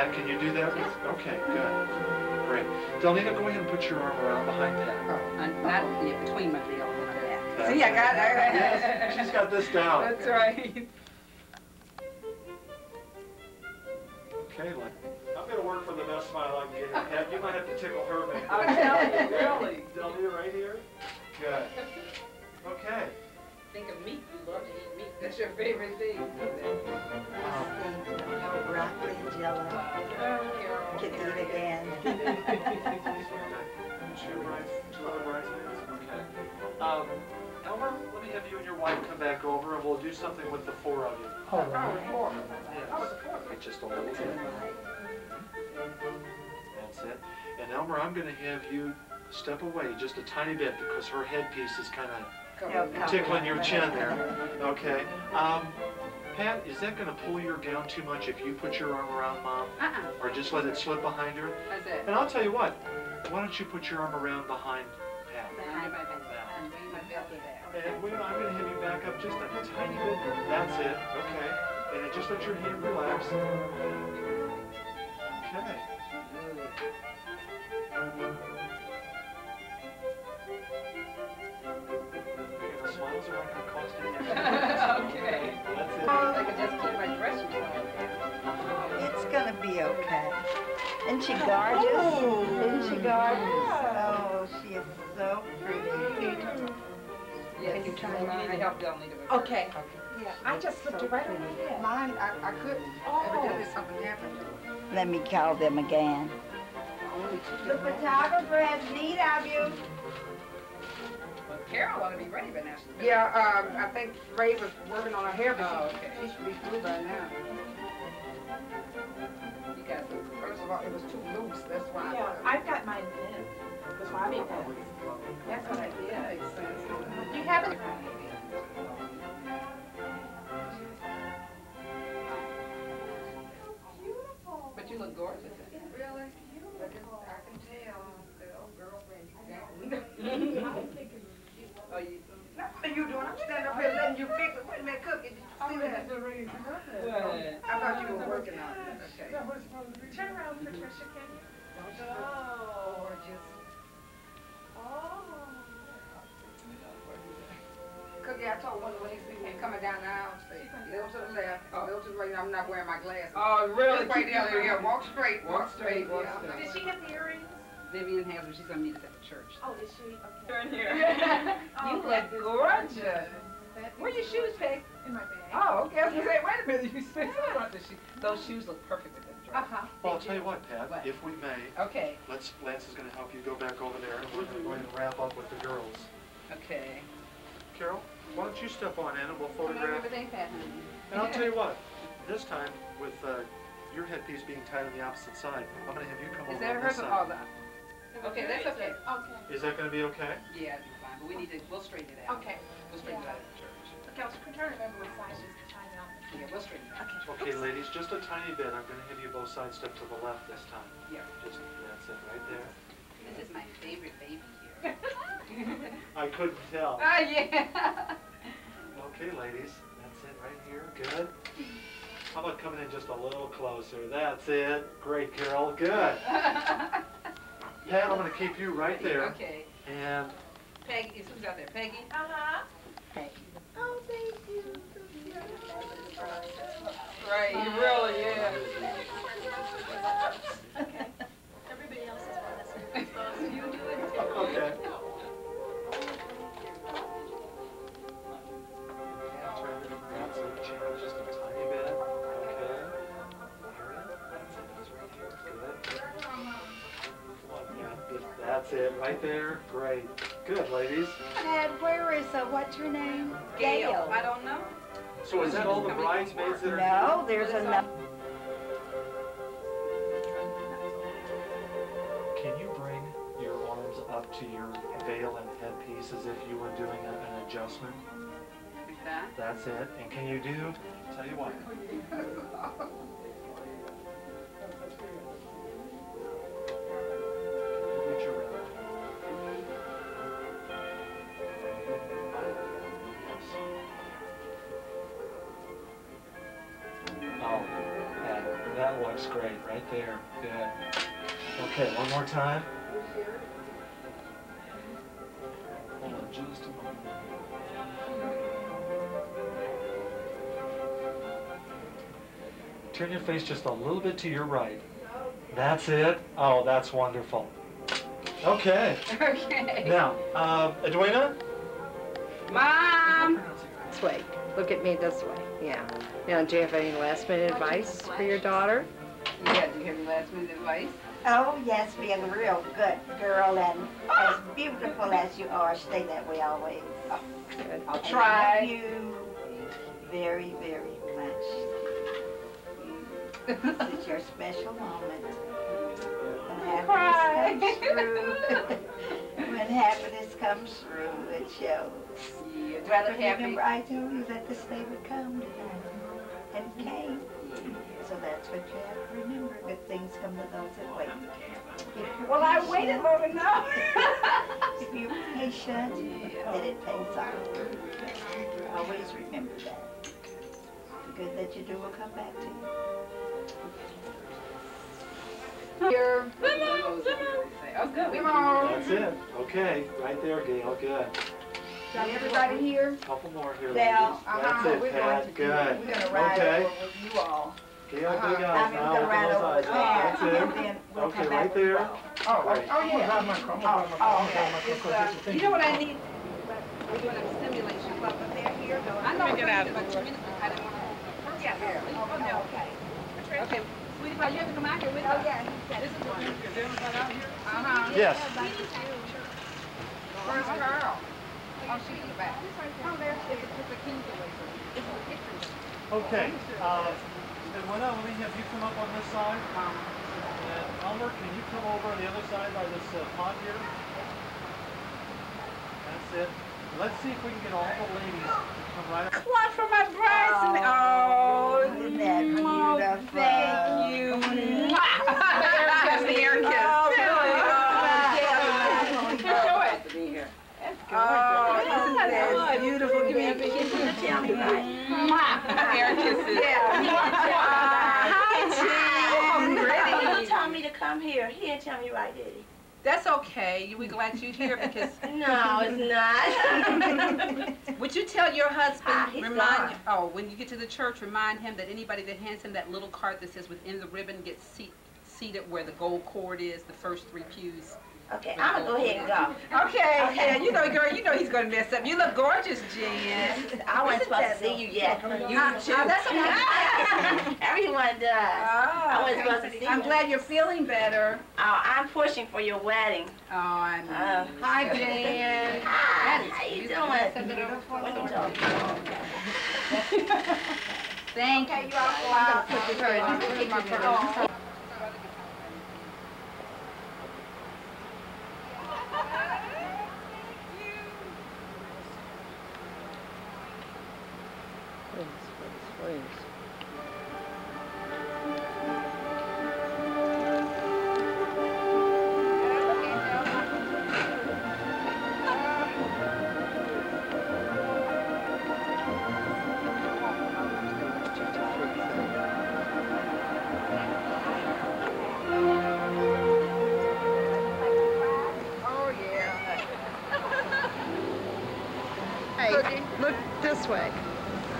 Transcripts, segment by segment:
Pat, can you do that? Okay, good. Great. Delnita, go ahead and put your arm around behind Pat. Oh, and not yeah, between my feet. See, I got it. Yes, she's got this down. That's right. Do something with the four of you. All right. Yes. Wait Just a little bit. That's it. And Elmer, I'm gonna have you step away just a tiny bit because her headpiece is kind of tickling your chin there. Okay. Um, Pat, is that gonna pull your gown too much if you put your arm around mom? Uh-uh. Or just let it slip behind her? That's it. And I'll tell you what, why don't you put your arm around behind Pat? Behind my back. And my belly. And we, I'm gonna have you back up just a tiny bit. That's it, okay. And then just let your hand relax. Okay. Okay, the smiles are not gonna cost any. Okay. That's it. I could just keep my dress. It's gonna be okay. Isn't she gorgeous? Oh, Isn't she gorgeous? Yes. Can you turn I mine? I helped Delnita. Okay. Yeah, I just slipped it right over my head. Mine, I, I couldn't. Evidently something happened. Let me call them again. The photographer has need of you. Carol ought to be ready by now. Yeah, um, I think Ray was working on her hair, but Oh, she, okay. she should be through by now. You got some. First of all, it was too loose, that's why. Yeah, I've got mine in. That's why I made that. That's what I did. Yeah, makes sense. You haven't, But you look gorgeous. Really? But it- I can tell, the old girlfriend, you got Oh, you. What are you doing? I'm standing up here letting you fix it. Wait a minute, cookie, did you see that? What? I thought you were working on it, okay. turn around, Patricia, can you? Gorgeous. Cookie, I told one when he see me coming down the aisle, say, little to the left, a little to the right, I'm not wearing my glasses. Oh, really? Just right there, yeah, walk straight, walk straight, Walk yeah. straight. Did she get the earrings? Vivian has them. She's gonna meet us at the church. Oh, is she? Okay. Turn here. Oh, you that look gorgeous. Where are your shoes, Peg? In my bag. Oh, okay. I was gonna say, wait a minute. You said something about the. Those shoes look perfect with that dress. Uh-huh. Well, I'll tell you what, Pat, What? if we may, Okay. let's, Lance is gonna help you go back over there and we're gonna and wrap up with the girls. Okay. Carol, why don't you step on in and we'll Come on, photograph everything, Pat. And I'll tell you what, this time, with uh, your headpiece being tied on the opposite side, I'm gonna have you come Is over that on her? this side. the. Okay, that's okay. Okay. Is that gonna be okay? Yeah, it'll be fine. But we need to. We'll straighten it out. Okay. We'll straighten it out at the church. Okay, I was trying to remember what size she's tying on. Yeah, we'll straighten it out. Okay, ladies, just a tiny bit. I'm gonna have you both side step to the left this time. Yeah. Just, that's it, right there. This is my favorite baby here. I couldn't tell. Ah, yeah. Okay, ladies, that's it right here. Good. How about coming in just a little closer? That's it. Great, Carol. Good. Pat, I'm gonna keep you right there. Okay. And Peggy, who's out there? Peggy? Uh-huh. Oh, thank you. Right, you really, yeah. Right there, great. Good, ladies. Dad, where is, uh, what's her name? Gail. I don't know. So is that all the bridesmaids that are here? No, there's another. Can you bring your arms up to your veil and headpiece as if you were doing a- an adjustment? Like that? That's it. And can you do, tell you what. looks great, right there, good. Okay, one more time. Hold on just a moment. Turn your face just a little bit to your right. That's it. Oh, that's wonderful. Okay. Okay. Now, uh, Edwina? Mom. This way. Look at me this way. Yeah. Now, do you have any last minute advice for your daughter? You have last minute advice? Oh, yes, being a real good girl and as beautiful as you are, stay that way always. Oh, good. I'll And I try. love you very, very much. This is your special moment. When happiness comes through, when happiness comes through, it shows. Yeah, But happy? remember, I told you that this day would come, and it came. So that's what you have to remember. Good things come to those that wait. If you're Well, I waited long enough. If you're patient, then it pays off. Always remember that. The good that you do will come back to you. Here. Oh, good. Come on. That's it. Okay, right there, Gail, good. Got everybody here? Couple more here, Now, uh-huh, That's we're it, going Pat, to- good. We're gonna ride Okay. over with you all. Gail, Uh-huh. big eyes now, gonna open those over eyes. there, That's it. Okay, right there. all. Oh, Right. oh, yeah. Oh, oh, okay. It's, uh, you know what I need? We're doing a simulation. But they're here, though. I know. Let me get out of but the you way. didn't- I didn't want to. Yeah, here. Oh, no, okay. Okay. Sweetie pie, you have to come out here with us. Oh, yeah. This is one. Uh-huh. Yes. Where's Carl? Oh, she's in the back. Oh, there she is. Put the keys away. It's the pictures. Okay, uh, Edwina, let me have you come up on this side. And Elmer, can you come over on the other side by this uh, pot here? That's it. Let's see if we can get all the ladies to come right up. One for my bridesmaid. Oh, Isn't that oh, beautiful? thank you. Kiss, the air kiss. Oh, Oh, Show it. To be here. Oh, isn't that That's beautiful? Give me a beautiful. kiss. Tell me right. Air kisses. Yeah. Hi, Jean. Pretty. told me to come here. He didn't tell me right, did he? That's okay. We're glad you're here because No, it's not. would you tell your husband Ah, remind gone. oh when you get to the church remind him that anybody that hands him that little card that says within the ribbon gets seat, seated where the gold cord is the first three pews. Okay, I'm gonna go ahead and go. Okay, Okay. yeah, you know, girl, you know he's gonna mess up. You look gorgeous, Jen. I wasn't supposed to see you yet. You Uh, too. oh, that's okay. Everyone does. I Oh, wasn't supposed to see you. I'm glad you're feeling better. Oh, I'm pushing for your wedding. Oh, I know. Uh, Hi, Jan. Hi, how you doing? Thank you. Okay, you all go out. Put this right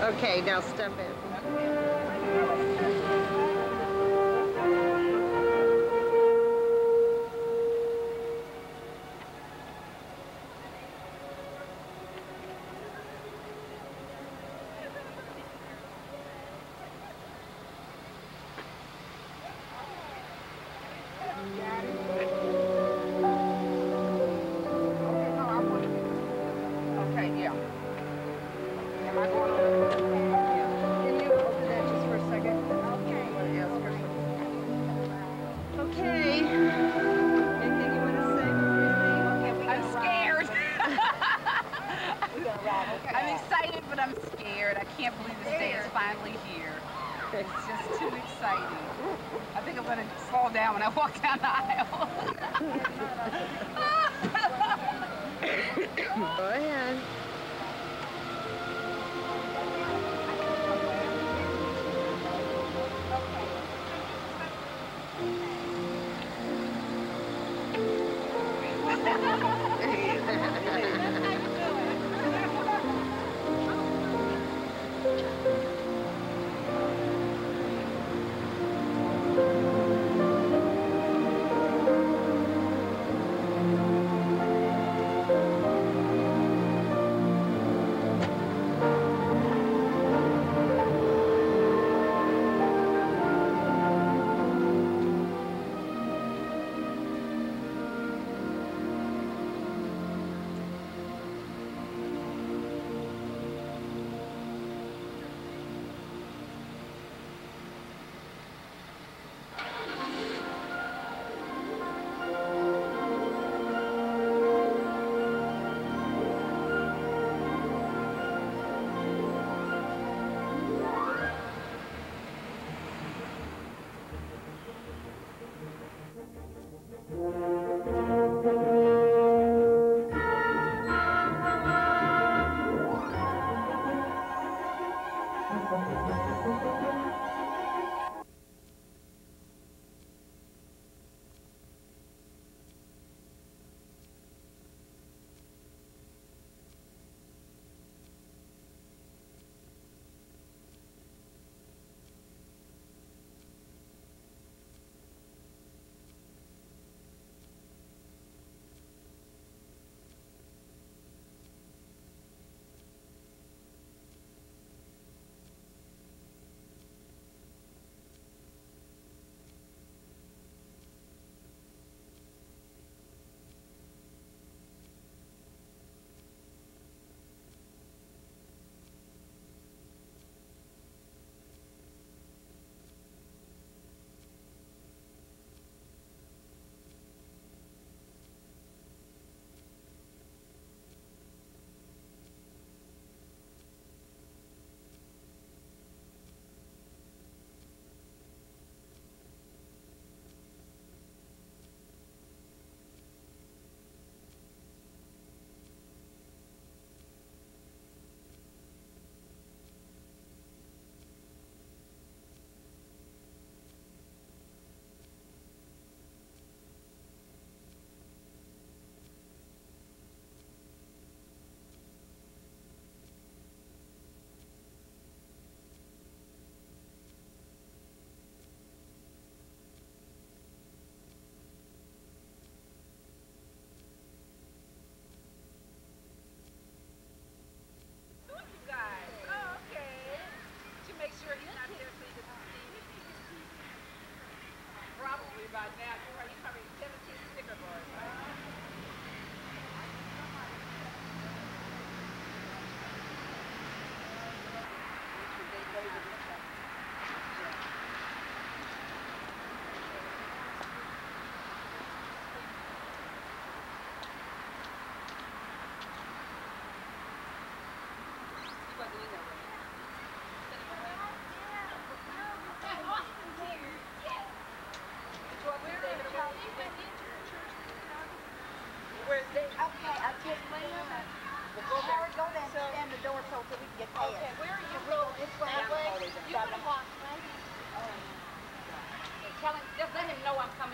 Okay, now step in.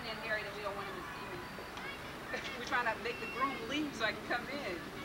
in that we don't want him to see me. We're trying to make the groom leave so I can come in.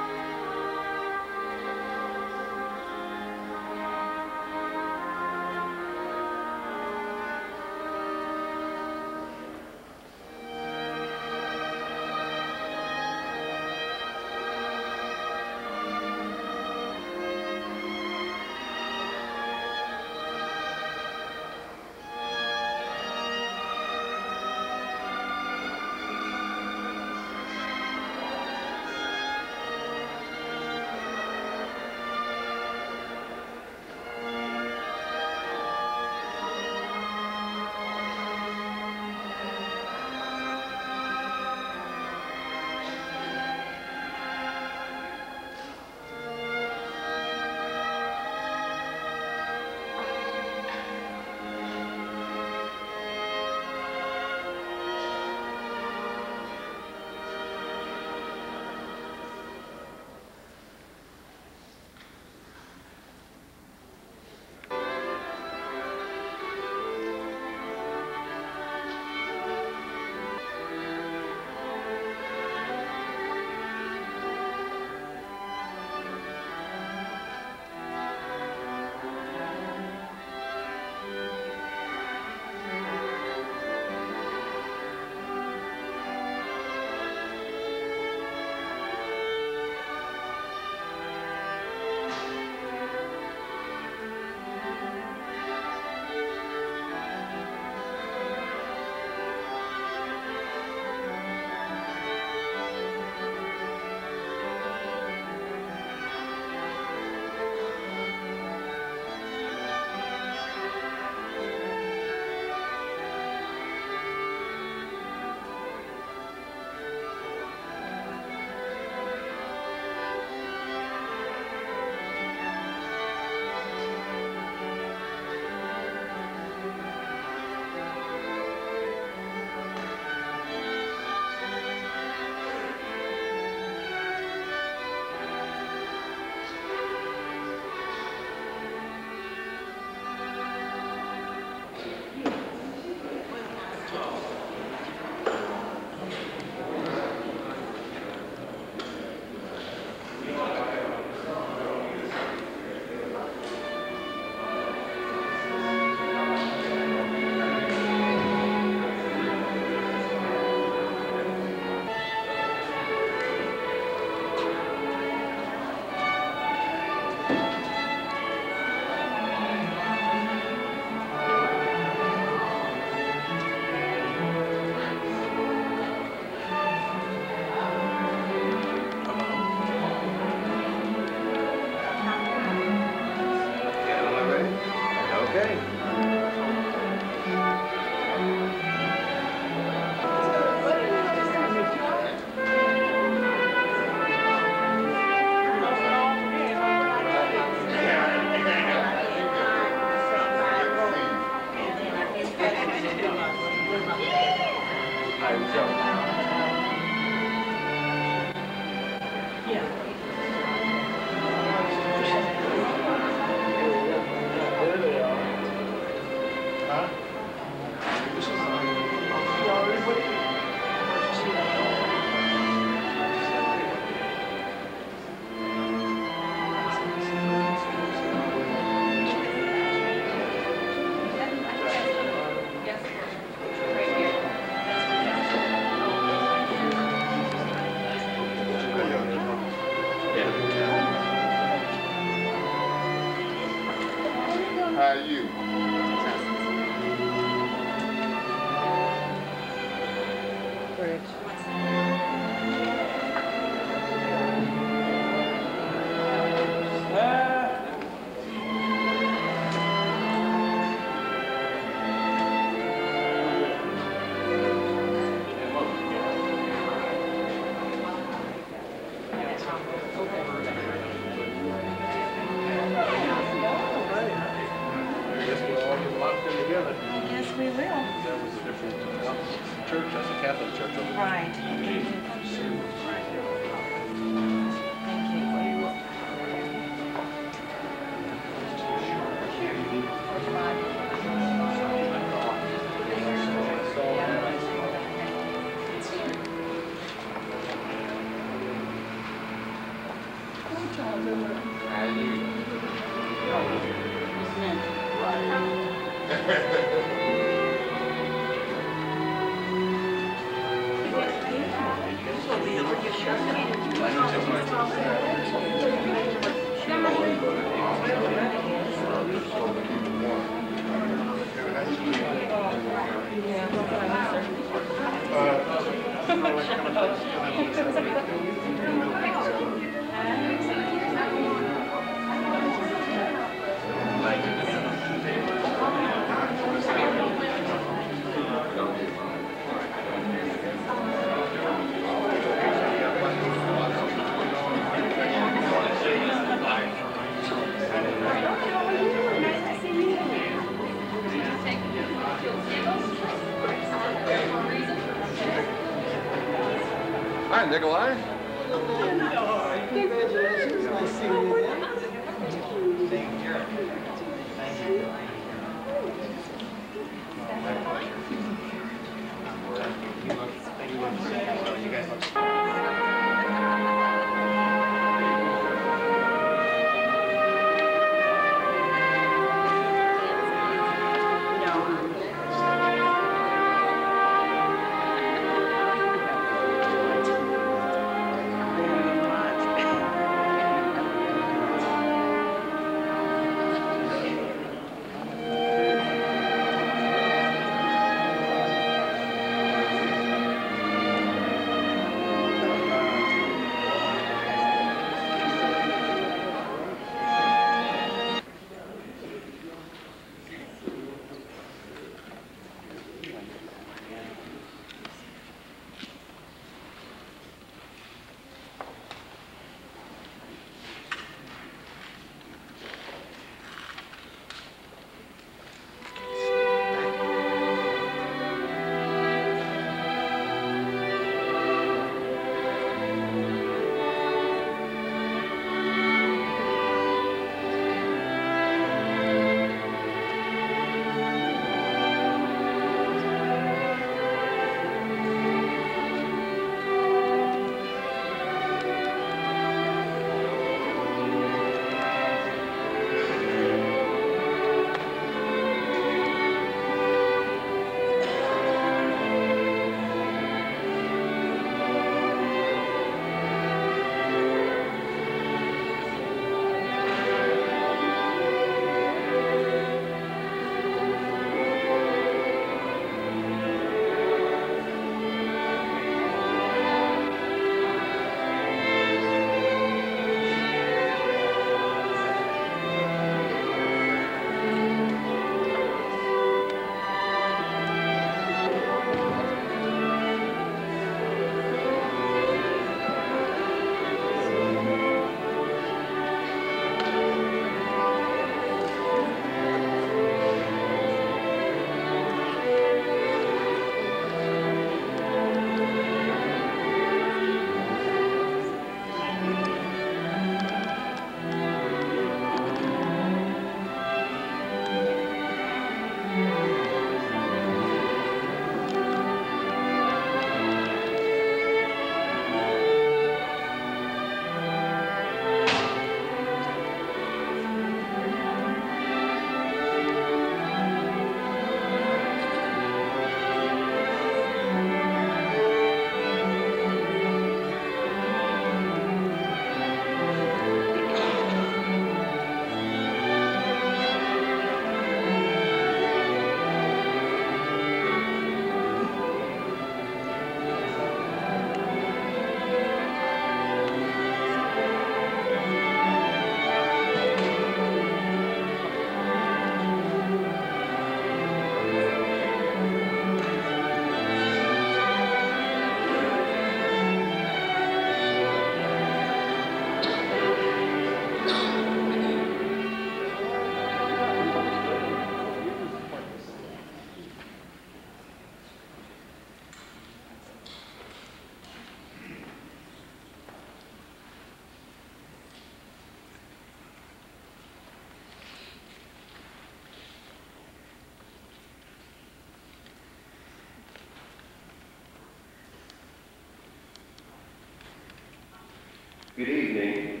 Good evening.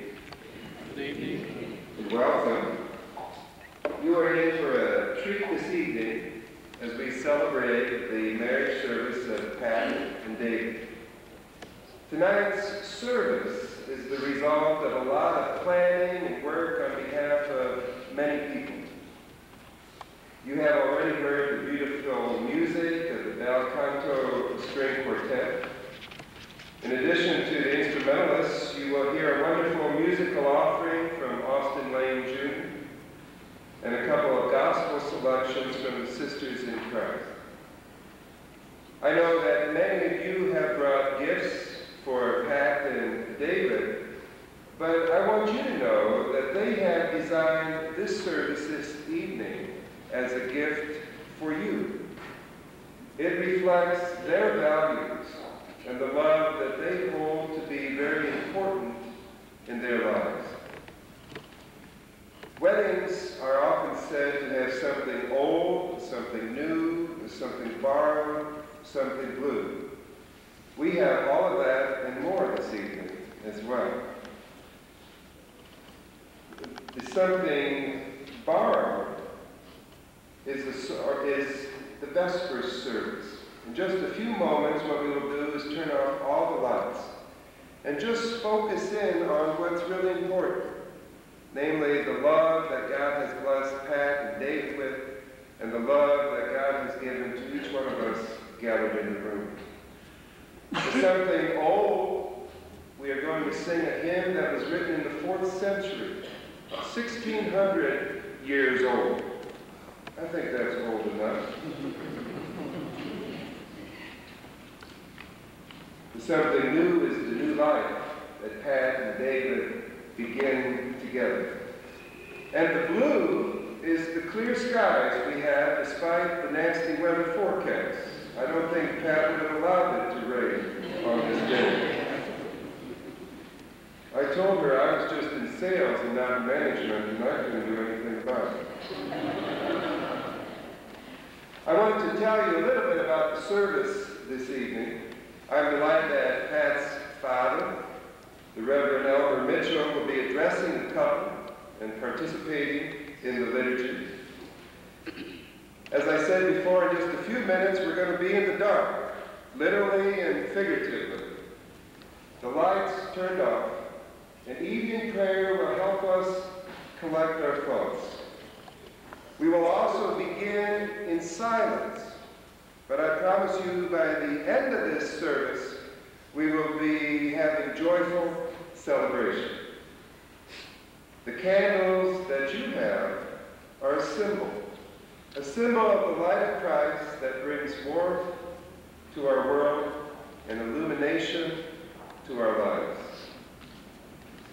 Good evening. and Welcome. You are in for a treat this evening as we celebrate the marriage service of Pat and David. Tonight's service is the result of a lot of planning and work on behalf of many people. You have already heard the beautiful music of the Bel Canto String Quartet. In addition to the instrumentalists, you will hear a wonderful musical offering from Austin Layne Jr. and a couple of gospel selections from the Sisters in Christ. I know that many of you have brought gifts for Pat and David, but I want you to know that they have designed this service this evening as a gift for you. It reflects their values and the love that they hold to be very important in their lives. Weddings are often said to have something old, something new, something borrowed, something blue. We have all of that and more this evening as well. The something borrowed is the, is the Vespers service. In just a few moments, what we will do is turn off all the lights and just focus in on what's really important, namely the love that God has blessed Pat and Dave with, and the love that God has given to each one of us gathered in the room. For something old, we are going to sing a hymn that was written in the fourth century, 1600 years old. I think that's old enough. Something new is the new life that Pat and David begin together. And the blue is the clear skies we have despite the nasty weather forecast. I don't think Pat would have allowed it to rain on this day. I told her I was just in sales and not in management and I couldn't do anything about it. I want to tell you a little bit about the service this evening. I'm delighted that Pat's father, the Reverend Elmer Mitchell, will be addressing the couple and participating in the liturgy. As I said before, in just a few minutes, we're going to be in the dark, literally and figuratively. The lights turned off, and evening prayer will help us collect our thoughts. We will also begin in silence but I promise you, by the end of this service, we will be having joyful celebration. The candles that you have are a symbol, a symbol of the light of Christ that brings warmth to our world and illumination to our lives.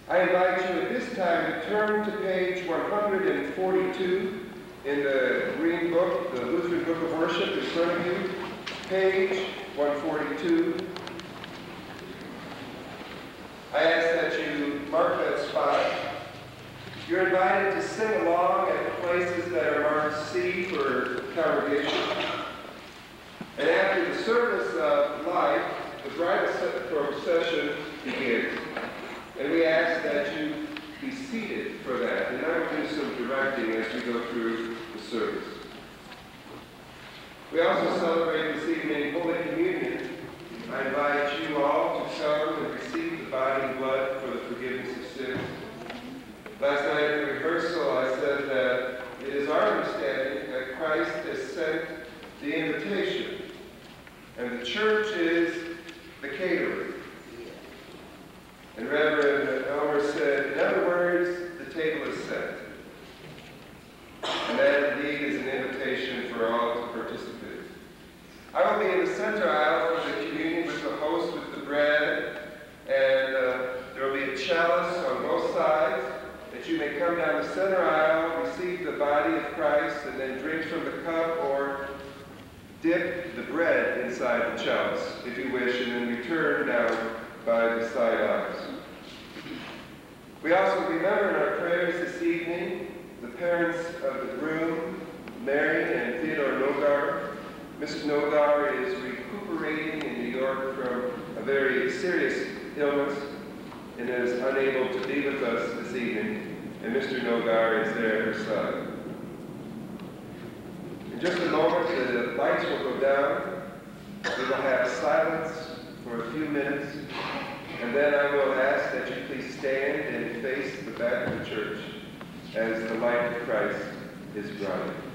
I invite you at this time to turn to page 142 in the Green Book, the Lutheran Book of Worship in front of you, page 142. I ask that you mark that spot. You're invited to sing along at the places that are marked C for congregation. And after the service of light, the bridal procession begins. And we ask that you be seated for that. And I will do some directing as we go through the service. We also celebrate this evening Holy Communion. I invite you all to come and receive the body and blood for the forgiveness of sins. Last night in rehearsal, I said that it is our understanding that Christ has sent the invitation, and the church is the caterer. And Reverend Elmer said, in other words, the table is set. And that indeed is an invitation for all to participate. I will be in the center aisle for the communion with the host with the bread, and uh, there will be a chalice on both sides that you may come down the center aisle, receive the body of Christ, and then drink from the cup or dip the bread inside the chalice, if you wish, and then return down by the side aisles. We also remember in our prayers this evening the parents of the groom, Mary and Theodore Nogar. Mr. Nogar is recuperating in New York from a very serious illness. and is unable to be with us this evening, and Mr. Nogar is there, her son. In just a moment, the lights will go down. We will have silence for a few minutes, and then I will ask that you please stand and face the back of the church as the light of Christ is brought.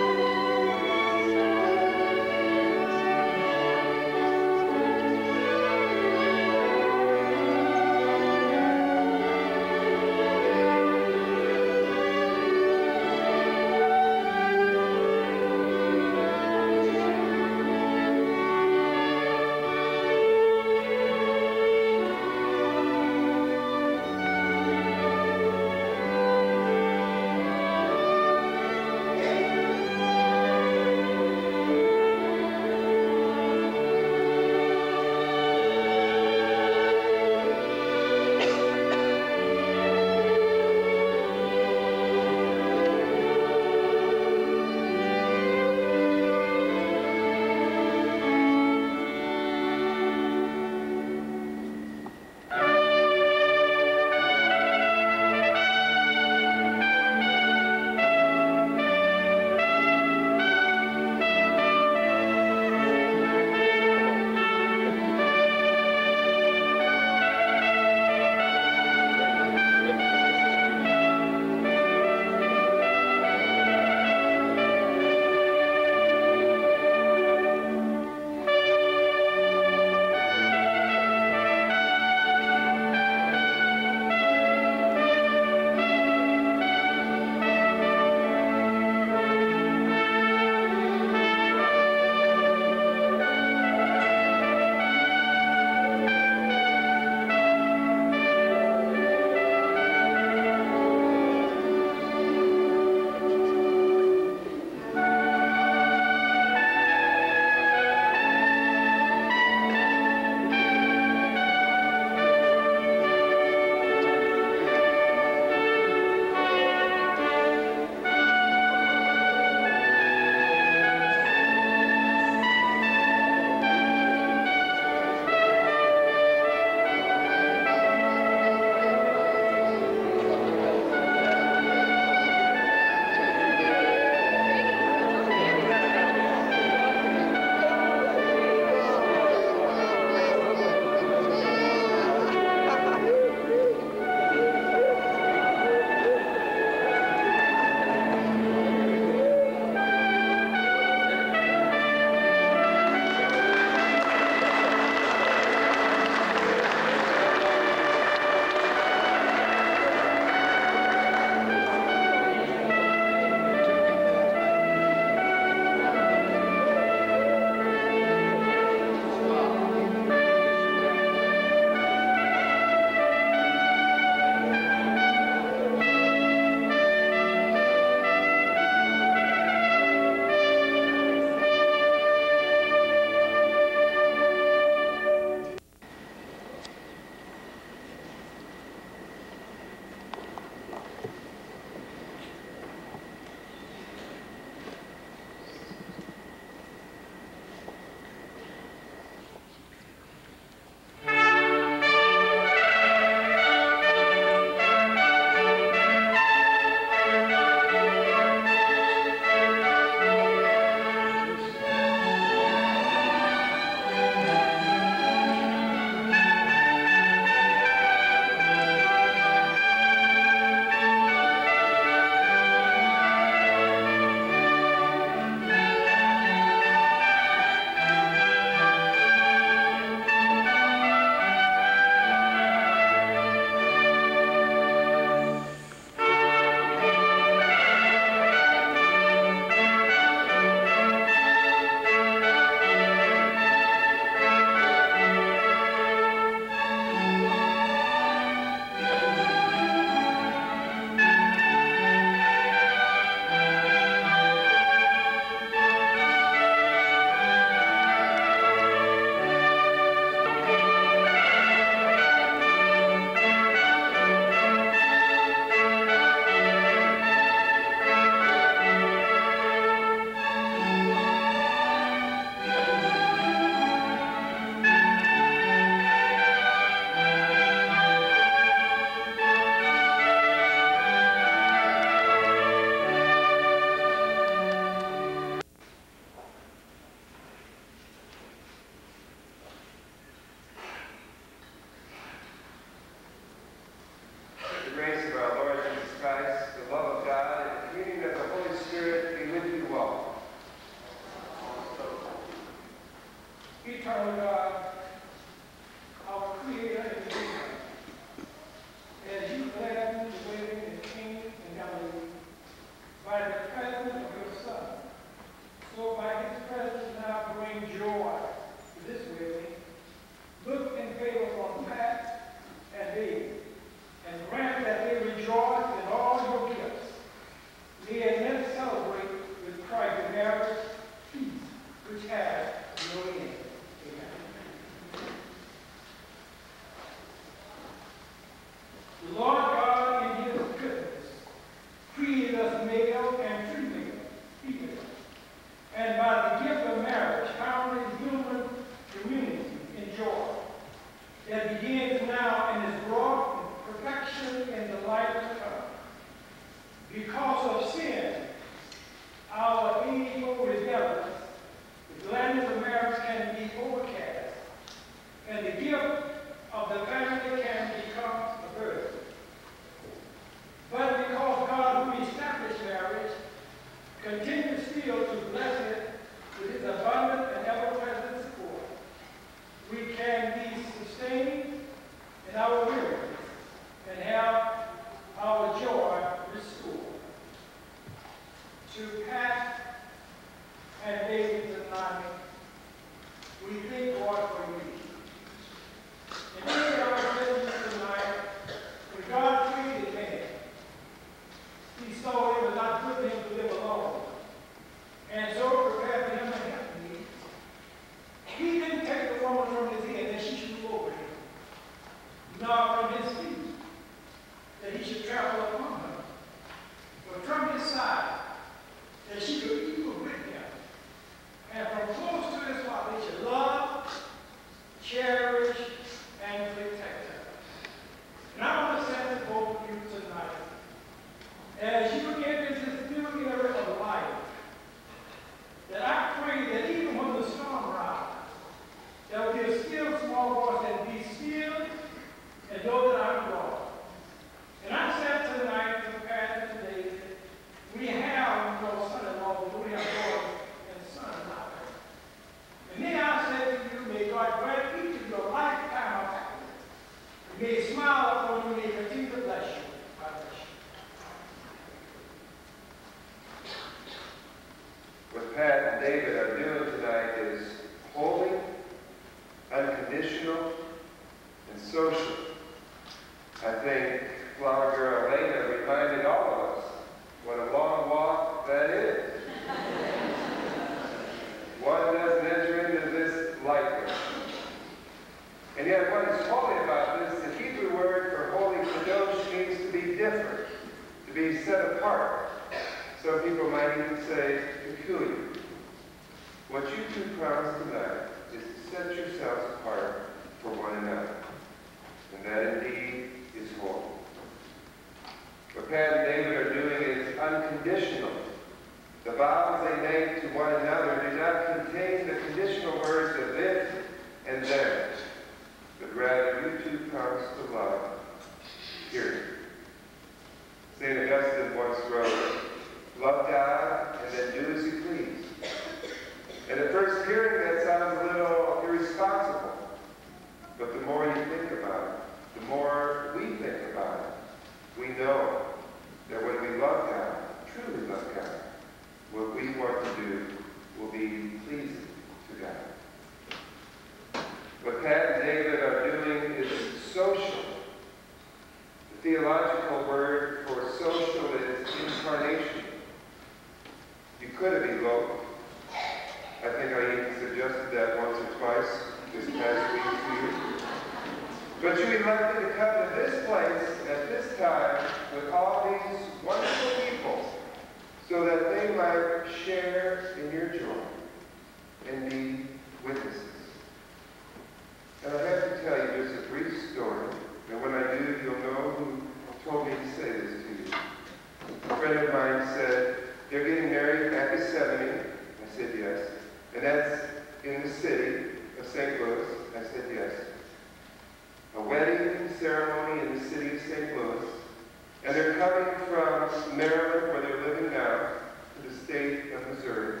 coming from Maryland, where they're living now, to the state of Missouri.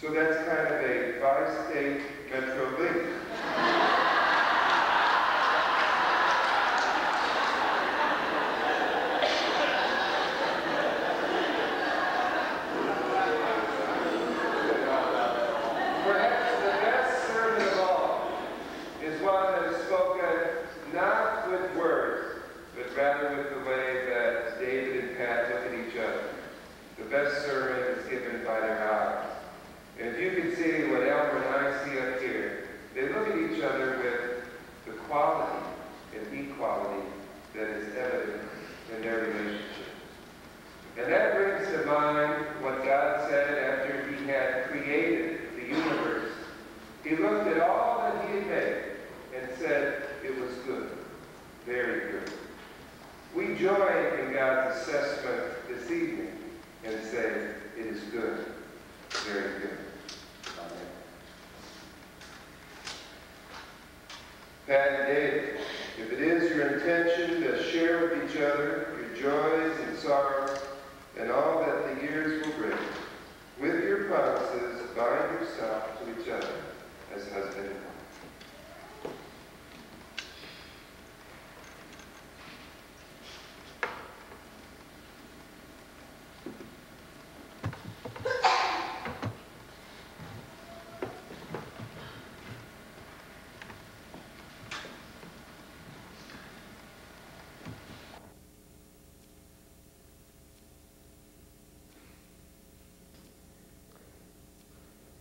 So that's kind of a five-state metro link.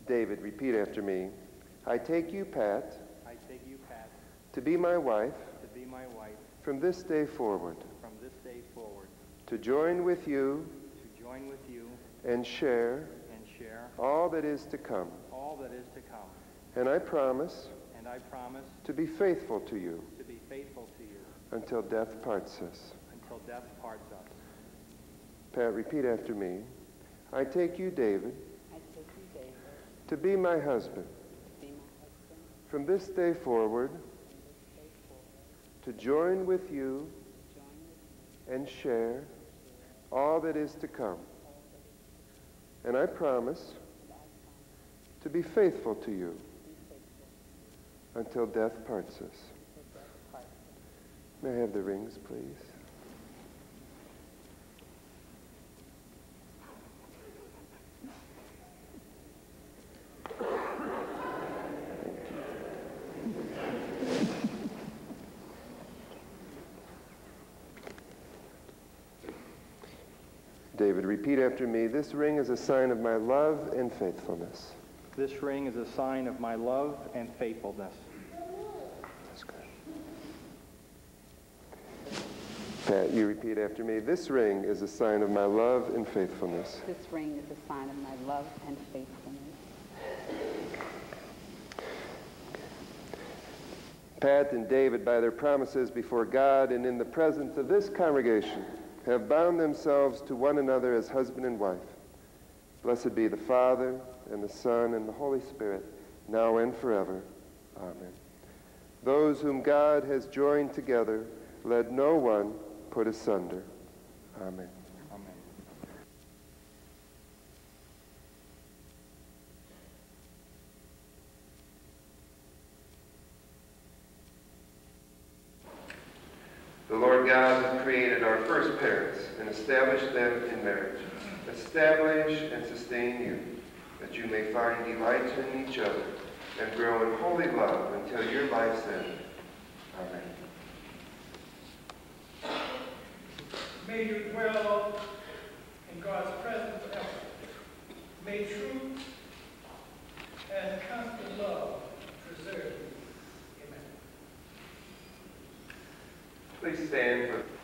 David, repeat after me. I take you, Pat, I take you, Pat, to be my wife to be my wife from this day forward, from this day forward, to join with you to join with you and share and share all that is to come. all that is to come. And I promise And I promise to be faithful to you to be faithful to you until death parts us. until death parts us. Pat, repeat after me. I take you, David, I take you, David, to be my husband from this day forward, to join with you and share all that is to come. And I promise to be faithful to you until death parts us. May I have the rings, please? David, repeat after me. This ring is a sign of my love and faithfulness. This ring is a sign of my love and faithfulness. That's good. Pat, you repeat after me. This ring is a sign of my love and faithfulness. This ring is a sign of my love and faithfulness. Pat and David, by their promises before God and in the presence of this congregation, have bound themselves to one another as husband and wife. Blessed be the Father, and the Son, and the Holy Spirit, now and forever. Amen. Those whom God has joined together, let no one put asunder. Amen. The Lord God has created our first established them in marriage. Establish and sustain you, that you may find delight in each other and grow in holy love until your life's end. Amen. May you dwell in God's presence forever. May truth and constant love preserve you. Amen. Please stand for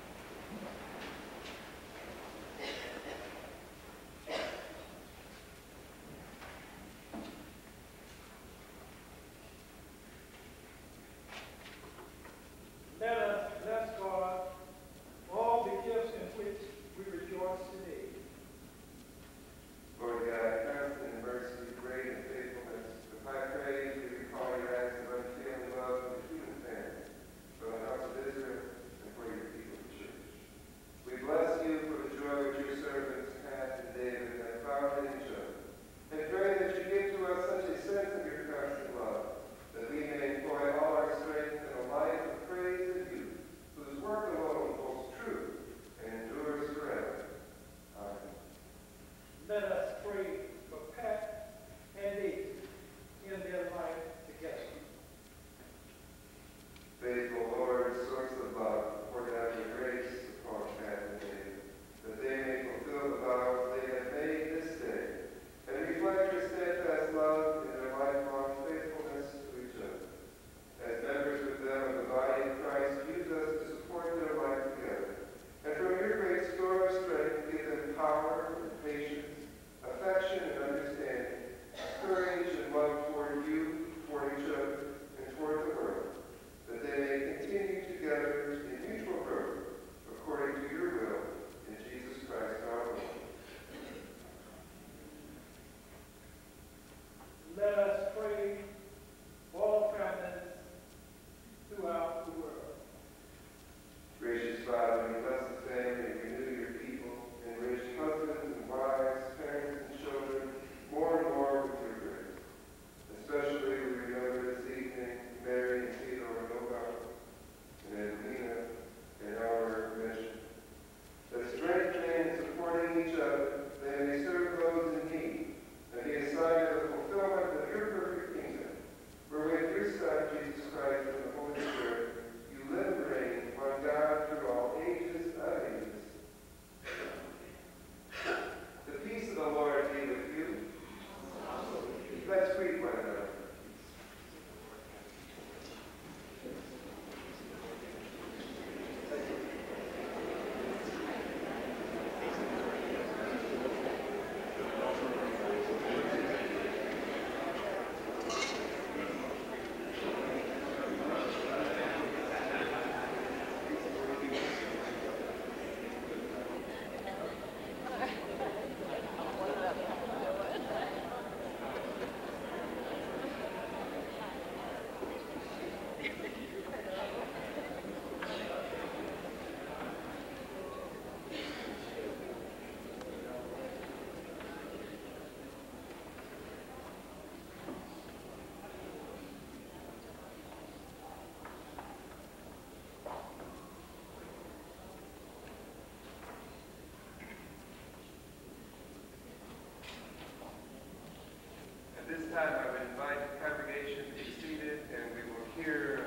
this time, I would invite the congregation to be seated, and we will hear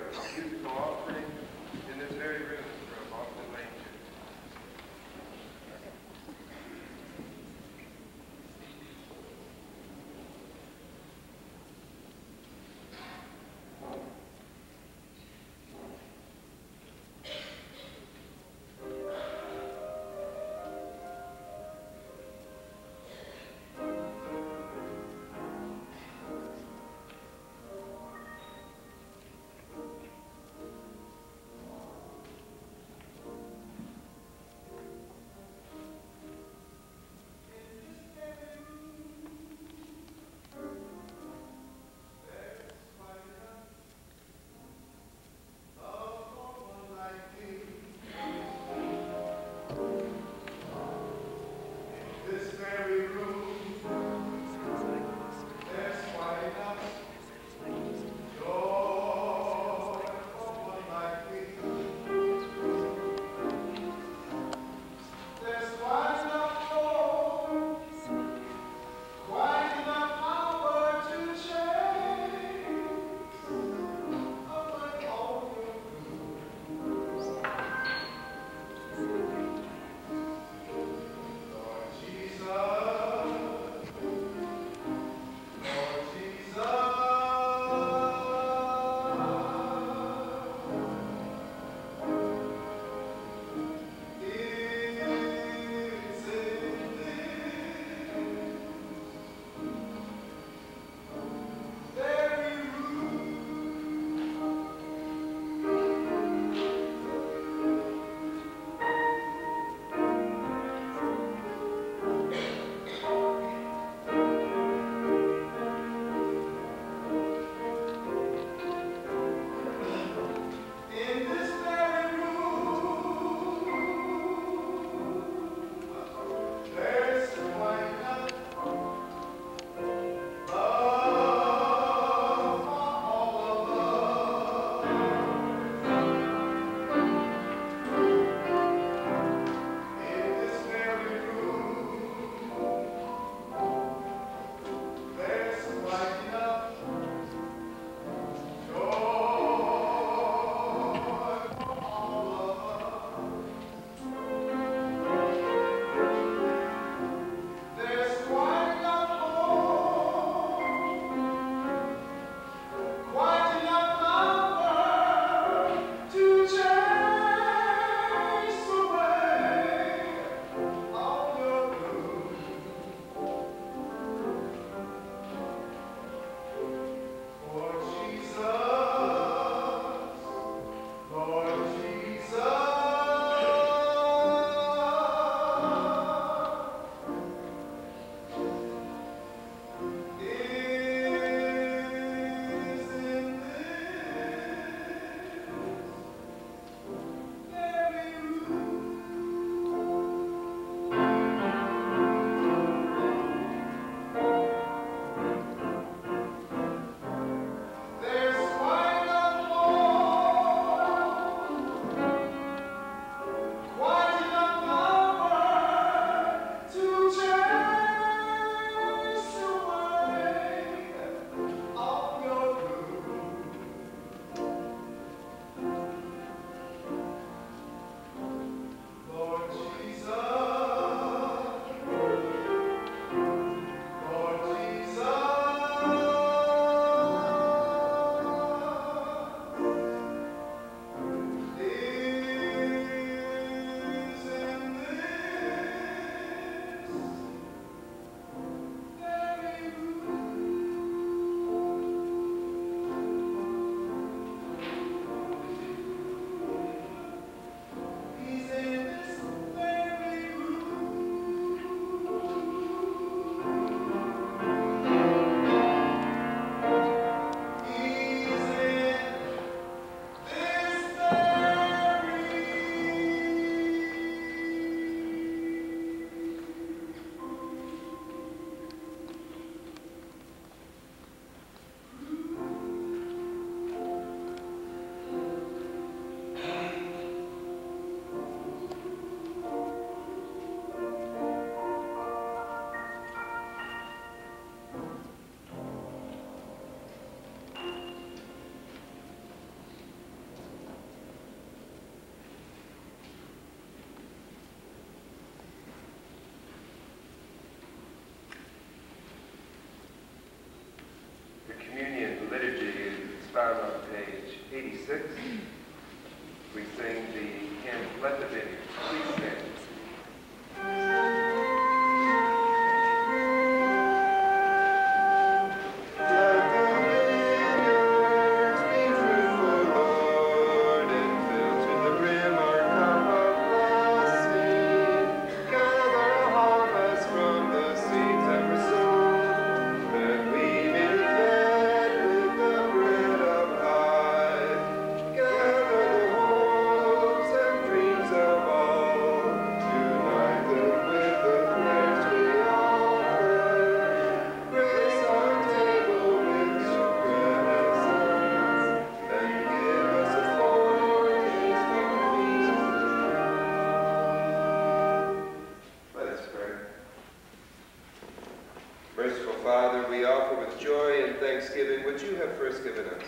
thanksgiving what you have first given us,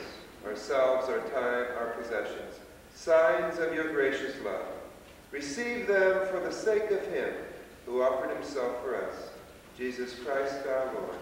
ourselves, our time, our possessions, signs of your gracious love. Receive them for the sake of him who offered himself for us, Jesus Christ our Lord.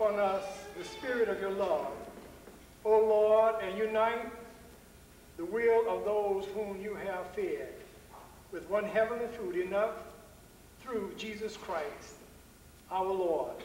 Upon us the spirit of your love, O Lord, and unite the will of those whom you have fed with one heavenly food enough through Jesus Christ, our Lord.